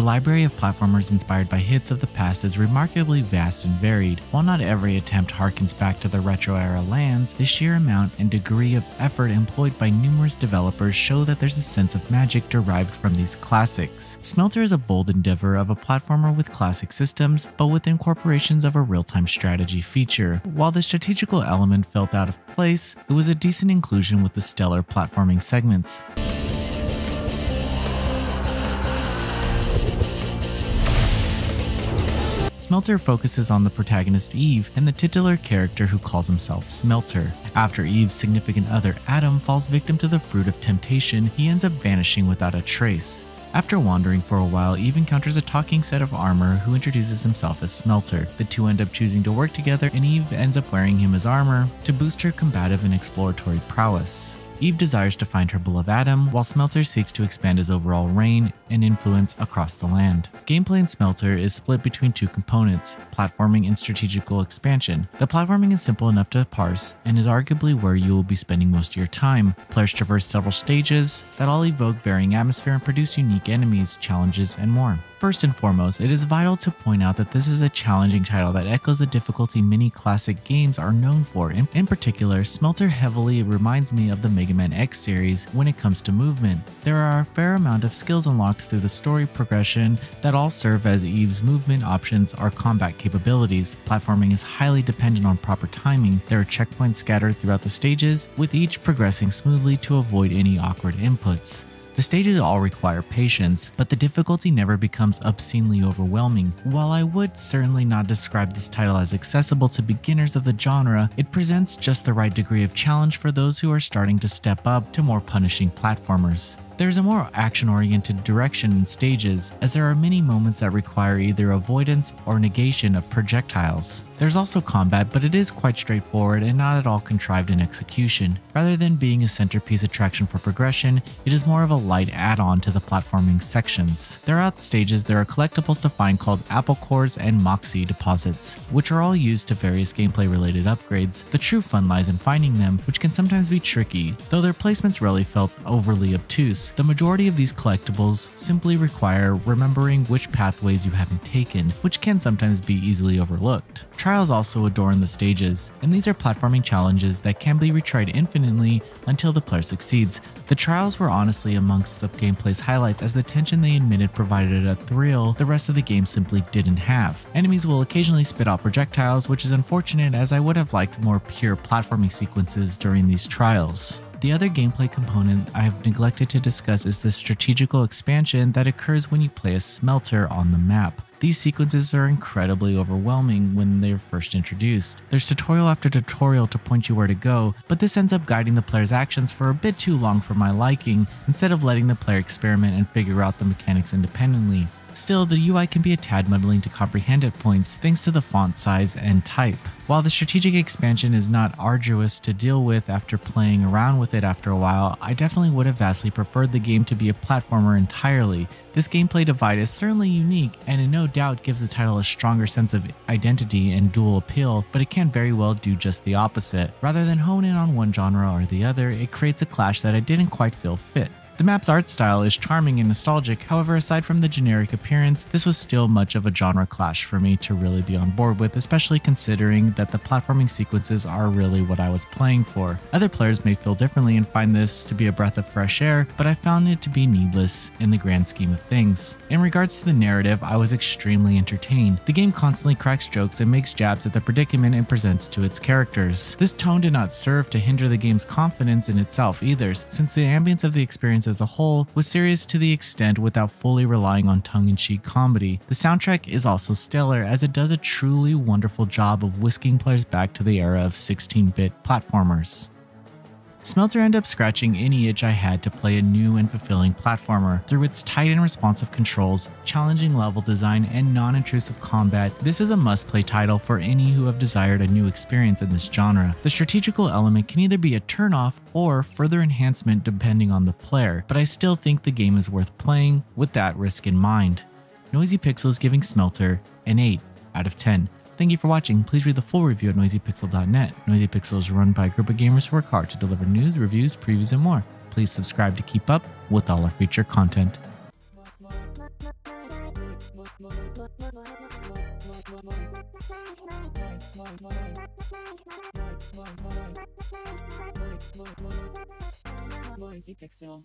library of platformers inspired by hits of the past is remarkably vast and varied. While not every attempt harkens back to the retro era lands, the sheer amount and degree of effort employed by numerous developers show that there's a sense of magic derived from these classics. Smelter is a bold endeavor of a platformer with classic systems, but with incorporations of a real-time strategy feature. While the strategical element felt out of place, it was a decent inclusion with the stellar platforming segments. Smelter focuses on the protagonist Eve and the titular character who calls himself Smelter. After Eve's significant other Adam falls victim to the fruit of temptation, he ends up vanishing without a trace. After wandering for a while, Eve encounters a talking set of armor who introduces himself as Smelter. The two end up choosing to work together, and Eve ends up wearing him as armor to boost her combative and exploratory prowess. Eve desires to find her beloved Adam, while Smelter seeks to expand his overall reign and influence across the land. Gameplay in Smelter is split between two components, platforming and strategical expansion. The platforming is simple enough to parse and is arguably where you will be spending most of your time. Players traverse several stages that all evoke varying atmosphere and produce unique enemies, challenges, and more. First and foremost, it is vital to point out that this is a challenging title that echoes the difficulty many classic games are known for. In, in, particular, Smelter heavily reminds me of the Mega Man X series when it comes to movement. There are a fair amount of skills unlocked through the story progression that all serve as Eve's movement options or combat capabilities. Platforming is highly dependent on proper timing. There are checkpoints scattered throughout the stages, with each progressing smoothly to avoid any awkward inputs. The stages all require patience, but the difficulty never becomes obscenely overwhelming. While I would certainly not describe this title as accessible to beginners of the genre, it presents just the right degree of challenge for those who are starting to step up to more punishing platformers. There's a more action-oriented direction in stages, as there are many moments that require either avoidance or negation of projectiles. There's also combat, but it is quite straightforward and not at all contrived in execution. Rather than being a centerpiece attraction for progression, it is more of a light add-on to the platforming sections. Throughout the stages, there are collectibles to find called Apple Cores and Moxie deposits, which are all used to various gameplay-related upgrades. The true fun lies in finding them, which can sometimes be tricky, though their placements rarely felt overly obtuse. The majority of these collectibles simply require remembering which pathways you haven't taken, which can sometimes be easily overlooked. Trials also adorn the stages, and these are platforming challenges that can be retried infinitely until the player succeeds. The trials were honestly amongst the gameplay's highlights as the tension they admitted provided a thrill the rest of the game simply didn't have. Enemies will occasionally spit out projectiles, which is unfortunate as I would have liked more pure platforming sequences during these trials. The other gameplay component I have neglected to discuss is the strategical expansion that occurs when you play a smelter on the map. These sequences are incredibly overwhelming when they're first introduced. There's tutorial after tutorial to point you where to go, but this ends up guiding the player's actions for a bit too long for my liking, instead of letting the player experiment and figure out the mechanics independently. Still, the UI can be a tad muddling to comprehend at points thanks to the font size and type. While the strategic expansion is not arduous to deal with after playing around with it after a while, I definitely would have vastly preferred the game to be a platformer entirely. This gameplay divide is certainly unique and in no doubt gives the title a stronger sense of identity and dual appeal, but it can very well do just the opposite. Rather than hone in on one genre or the other, it creates a clash that I didn't quite feel fit. The map's art style is charming and nostalgic, however aside from the generic appearance, this was still much of a genre clash for me to really be on board with, especially considering that the platforming sequences are really what I was playing for. Other players may feel differently and find this to be a breath of fresh air, but I found it to be needless in the grand scheme of things. In regards to the narrative, I was extremely entertained. The game constantly cracks jokes and makes jabs at the predicament it presents to its characters. This tone did not serve to hinder the game's confidence in itself either, since the ambience of the experience as a whole was serious to the extent without fully relying on tongue-in-cheek comedy. The soundtrack is also stellar as it does a truly wonderful job of whisking players back to the era of 16-bit platformers. Smelter ended up scratching any itch I had to play a new and fulfilling platformer. Through its tight and responsive controls, challenging level design, and non-intrusive combat, this is a must-play title for any who have desired a new experience in this genre. The strategical element can either be a turnoff or further enhancement depending on the player, but I still think the game is worth playing with that risk in mind. Noisy Pixels giving Smelter an 8 out of 10. Thank you for watching. Please read the full review at noisypixel.net. Noisy Pixel is run by a group of gamers who work hard to deliver news, reviews, previews, and more. Please subscribe to keep up with all our future content. Noisy Pixel.